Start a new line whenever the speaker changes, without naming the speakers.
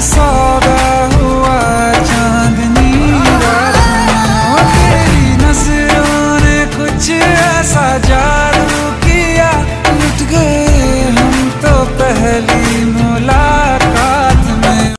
saw